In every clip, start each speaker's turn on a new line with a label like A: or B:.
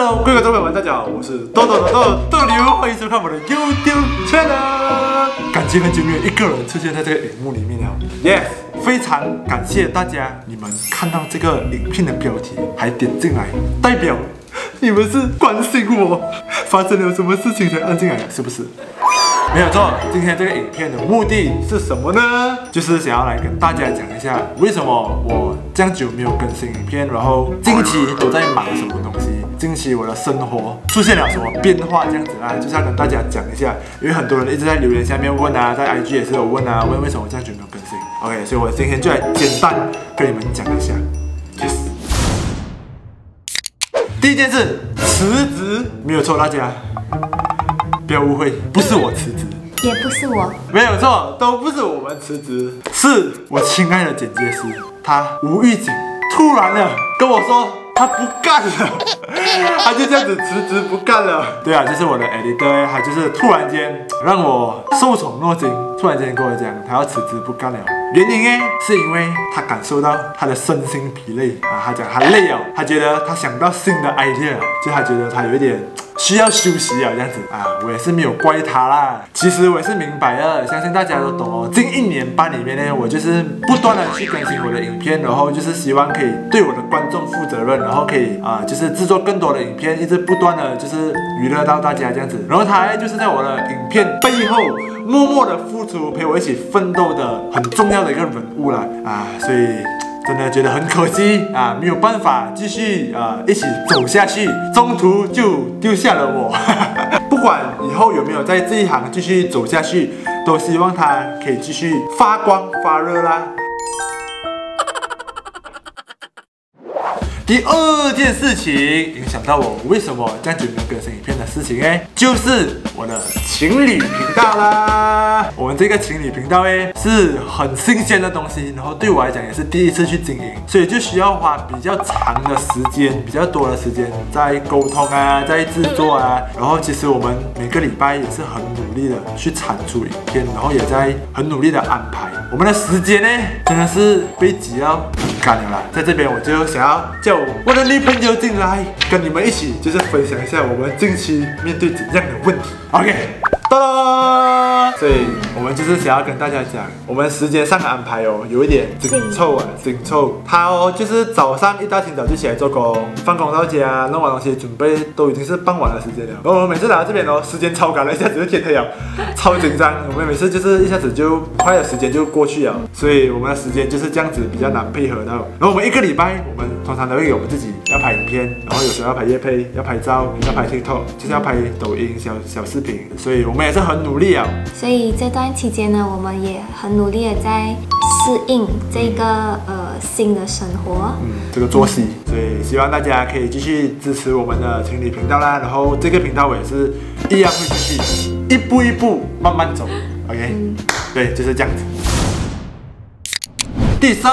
A: Hello，各位观众朋友们，大家好，我是豆豆豆豆豆牛，欢迎收看我的 YouTube channel。感觉很久没有一个人出现在这个荧幕里面了，Yes，非常感谢大家，你们看到这个影片的标题还点进来，代表 你们是关心我发生了什么事情才按进来的，是不是？没有错，今天这个影片的目的是什么呢？就是想要来跟大家讲一下，为什么我这样久没有更新影片，然后近期都在忙什么东西，近期我的生活出现了什么变化，这样子啊，就是要跟大家讲一下，因为很多人一直在留言下面问啊，在 IG 也是有问啊，问为什么这样久没有更新。OK，所以我今天就来简单跟你们讲一下。Yes。第一件事，辞职没有错，大家。不要误会，不是我辞职，
B: 也不是我，
A: 没有错，都不是我们辞职，是我亲爱的剪接师，他无预警突然的跟我说他不干了，他就这样子辞职不干了。对啊，就是我的 editor，他就是突然间让我受宠若惊，突然间跟我讲他要辞职不干了。原因呢，是因为他感受到他的身心疲累啊，他讲他累了，他觉得他想到新的 idea，就他觉得他有一点。需要休息啊，这样子啊，我也是没有怪他啦。其实我也是明白了，相信大家都懂哦。近一年半里面呢，我就是不断的去更新我的影片，然后就是希望可以对我的观众负责任，然后可以啊，就是制作更多的影片，一直不断的就是娱乐到大家这样子。然后他就是在我的影片背后默默的付出，陪我一起奋斗的很重要的一个人物了啊，所以。真的觉得很可惜啊，没有办法继续啊一起走下去，中途就丢下了我。不管以后有没有在这一行继续走下去，都希望他可以继续发光发热啦。第二件事情影响到我为什么这样久没有更新影片的事情呢？就是我的情侣频道啦。我们这个情侣频道哎是很新鲜的东西，然后对我来讲也是第一次去经营，所以就需要花比较长的时间，比较多的时间在沟通啊，在制作啊。然后其实我们每个礼拜也是很努力的去产出影片，然后也在很努力的安排。我们的时间呢，真的是被挤到很干了啦。在这边我就想要叫。我的女朋友进来，跟你们一起就是分享一下我们近期面对怎样的问题。OK，哒啦，所以我们就是想要跟大家讲，我们时间上的安排哦，有一点紧凑啊，紧凑。他哦，就是早上一大清早就起来做工，放工到家弄完东西准备，都已经是傍晚的时间了。我们每次来到这边哦，时间超赶了，一下子就天黑了，超紧张。我们每次就是一下子就快的时间就过去了，所以我们的时间就是这样子比较难配合到。然后我们一个礼拜，我们通常都会。我们自己要拍影片，然后有时候要拍夜配，要拍照，要拍 TikTok，就是要拍抖音小小视频，所以我们也是很努力啊。
B: 所以这段期间呢，我们也很努力的在适应这个呃新的生活，
A: 嗯，这个作息。所以希望大家可以继续支持我们的情侣频道啦。然后这个频道我也是一样会继续一步一步慢慢走。OK，对，就是这样子。第三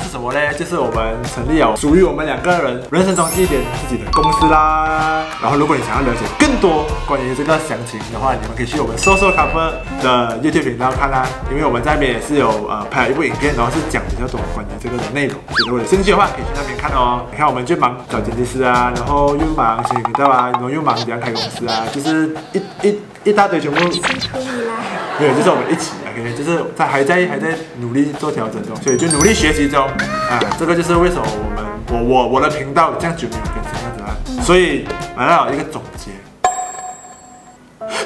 A: 是什么呢？就是我们成立了属于我们两个人人生中第一点自己的公司啦。然后，如果你想要了解更多关于这个详情的话，你们可以去我们 social cover 的 YouTube 频道看啦。因为我们在那边也是有呃拍了一部影片，然后是讲比较多关于这个的内容。如果有兴趣的话，可以去那边看哦。你看，我们就忙找剪辑师啊，然后又忙新频道啊，然后又忙怎样开公司啊，就是一一一大堆全部。没有，就是我们一起。OK，就是在还在还在努力做调整中，所以就努力学习中啊，这个就是为什么我们我我我的频道这样久没有更新这样子啊，所以来了一个总结，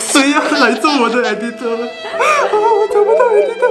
A: 谁要来做我的 editor？啊，我找不到 editor，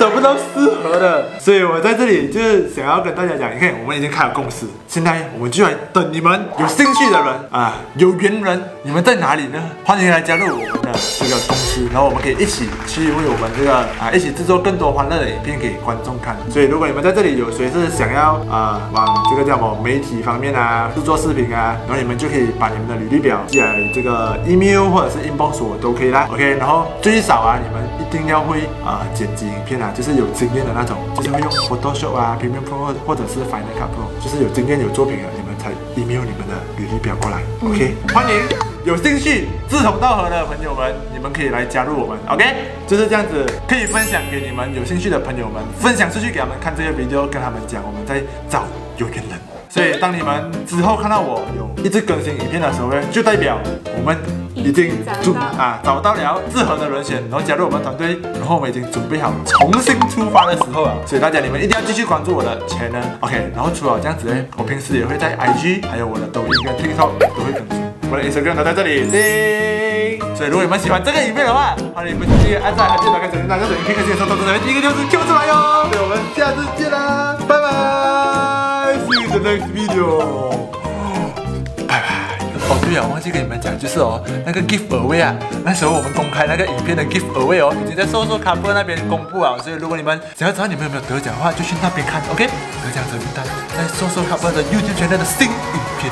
A: 找不到适合的，所以我在这里就是想要跟大家讲，你看我们已经开了公司，现在我们就来等你们有兴趣的人啊，有缘人，你们在哪里呢？欢迎来加入我们的这个公司，然后我们可以一起去为我们这个啊一起制作更多欢乐的影片给观众看。所以如果你们在这里有谁是想要啊往这个叫什么媒体方面啊制作视频啊，然后你们就可以把你们的履历表寄来这个 email 或者是 inbox 我都可以啦。OK，然后最少啊你们一定要会啊剪辑影片啊，就是有经验的那种，就是会用 Photoshop 啊 Premiere Pro 或者是 Final Cut Pro，就是有经验有作品的，你才 email 你们的履历表过来。OK，欢迎。有兴趣、志同道合的朋友们，你们可以来加入我们，OK？就是这样子，可以分享给你们有兴趣的朋友们，分享出去给他们看这个 video，跟他们讲，我们在找有缘人。所以当你们之后看到我有一直更新影片的时候呢，就代表我们已经准啊找到了适合的人选，然后加入我们团队，然后我们已经准备好重新出发的时候了。所以大家你们一定要继续关注我的 channel。OK，然后除了这样子呢，我平时也会在 IG 还有我的抖音跟 TikTok 都会更新。我的 Instagram 都在这里，叮！所以如果你们喜欢这个影片的话，欢迎你们订阅、按赞，还记得打开小铃铛，让影片更新的时候，通知你们第一个就是 Q 出来哟。所以我们下次见啦，拜拜，See you in the next video。哦对啊，忘记跟你们讲，就是哦，那个 give away 啊，那时候我们公开那个影片的 give away 哦，已经在搜搜卡布那边公布啊，所以如果你们想要知道你们有没有得奖的话，就去那边看，OK？得奖者名单在搜搜卡布的 YouTube channel 的新影片。